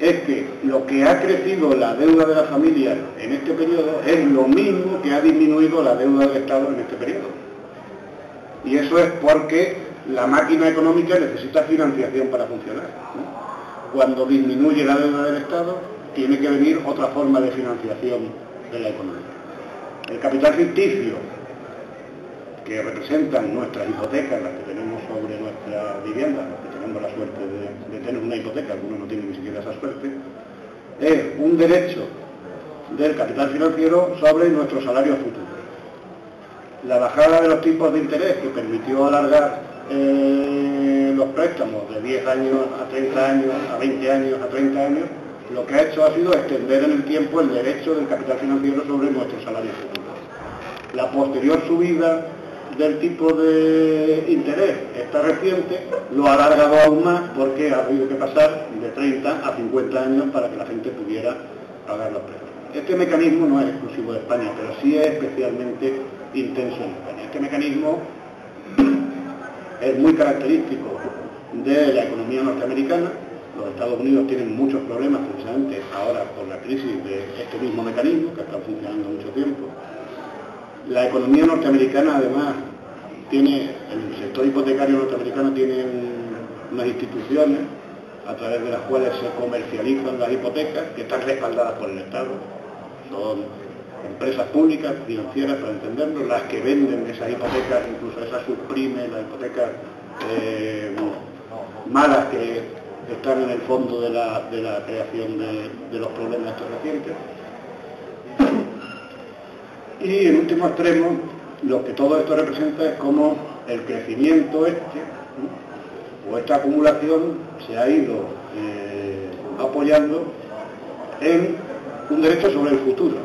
es que lo que ha crecido la deuda de la familia en este periodo es lo mismo que ha disminuido la deuda del Estado en este periodo. Y eso es porque la máquina económica necesita financiación para funcionar. Cuando disminuye la deuda del Estado, tiene que venir otra forma de financiación de la economía. El capital ficticio, que representan nuestras hipotecas, las que tenemos sobre nuestra vivienda, la suerte de, tener una hipoteca, algunos no tienen ni siquiera esa suerte, es un derecho del capital financiero sobre nuestros salarios futuros. La bajada de los tipos de interés que permitió alargar eh, los préstamos de 10 años a 30 años, a 20 años, a 30 años, lo que ha hecho ha sido extender en el tiempo el derecho del capital financiero sobre nuestros salarios futuros. La posterior subida del tipo de interés está reciente, lo ha alargado aún más porque ha habido que pasar de 30 a 50 años para que la gente pudiera pagar los precios. Este mecanismo no es exclusivo de España, pero sí es especialmente intenso en España. Este mecanismo es muy característico de la economía norteamericana. Los Estados Unidos tienen muchos problemas precisamente ahora por la crisis de este mismo mecanismo que está funcionando mucho tiempo la economía norteamericana además tiene, el sector hipotecario norteamericano tiene unas instituciones a través de las cuales se comercializan las hipotecas que están respaldadas por el Estado. Son empresas públicas, financieras, para entenderlo, las que venden esas hipotecas, incluso esas suprimen las hipotecas eh, malas que están en el fondo de la, creación de, los problemas estos recientes. Y en último extremo, lo que todo esto representa es como el crecimiento este, o esta acumulación se ha ido eh, apoyando en un derecho sobre el futuro.